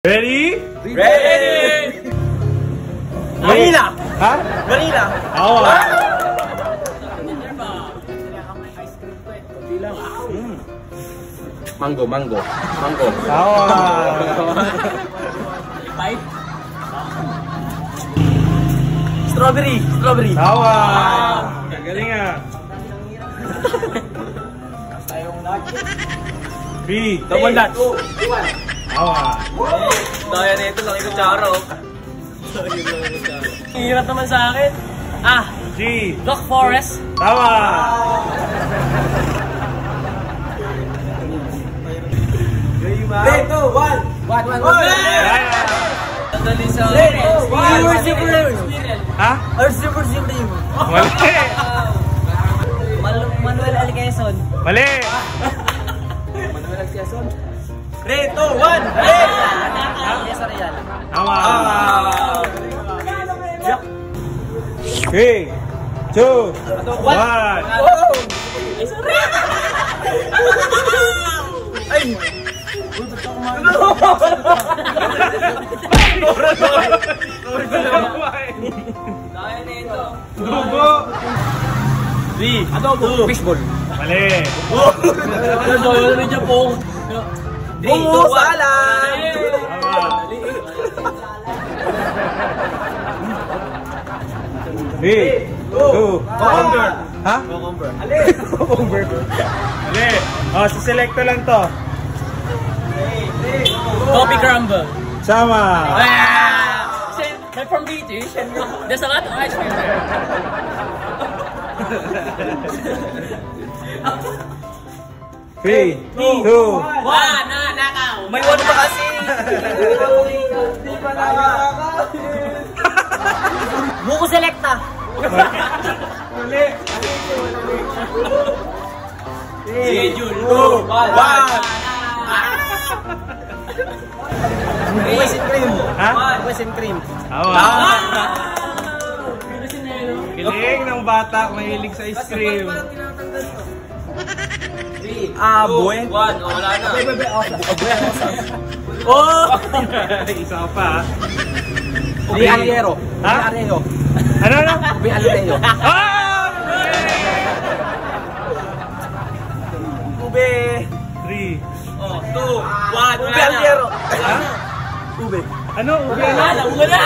Ready? Ready! Marina! Huh? Marina! Oh! Ah! Mm. Mango, mango, mango. Awa! Bite. strawberry, strawberry. Awa! Ah. Galing ah. Sayong lagi. B, double nuts. Oh, Tawa. Daya na ito, ko charo. Hirap naman sa akin. Ah, G. Black Forest. Tawa. Three, two, one! One, one, one! Sandali sa... Three, two, one! Super, super, Ha? Or super, super, Mali. Manuel Alquezon. Mali. Manuel Alquezon. Three, two, one! Hey! Yes, Ariel. Tawa. Ah! Three. Two. One. Ay! Dugo. Three, two, fishball. Mali. Wala rin niya pong. Two, one. Tawa. Three. Two. Cucumber. Ha? Cucumber. Over. Mali. Oh, si selecto lang to. Coffee crumble. Sama. Ah! They're from British. There's a lot of ice cream there. Three. Two. One. May one pa kasi. Hindi pa. Buko selecta. Mali. Three, two, one. Cookies and cream. Ha? Cookies and cream. Tawa. Kiling ng bata, mahilig sa ice cream. Ah, buwe. One, oh, wala na. Oh! Isa ka pa. ah. Ubi Aliero. Ha? Ubi Aliero. Ano na? Ubi Aliero. Ah! Ube. Three. Oh, two, one. Ube Aliero. Ha? Ube. Ano? Ube ano? Wala, wala.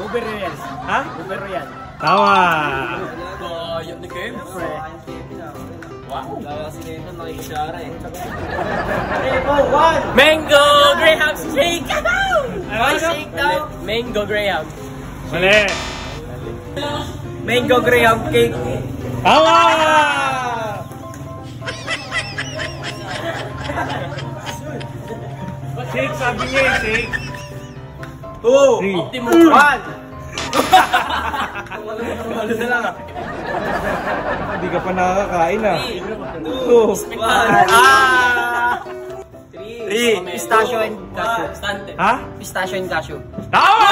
Ube Royal. Ha? Ube Royal. Oh, yun ni Kim. Wow. Dawa si Nemo nakikisyara eh. Mango Graham shake! Ano, Ay, shake daw. Mango Graham. Mali. Mango Graham cake. Tawa! Shake, sabi niya eh, shake. Two. Three. Optimum. One. Walo na lang ah. Hindi ka pa nakakain ah. Two. One. Ah! Three. Pistachio and cashew. Ha? Pistachio and cashew. Tawa!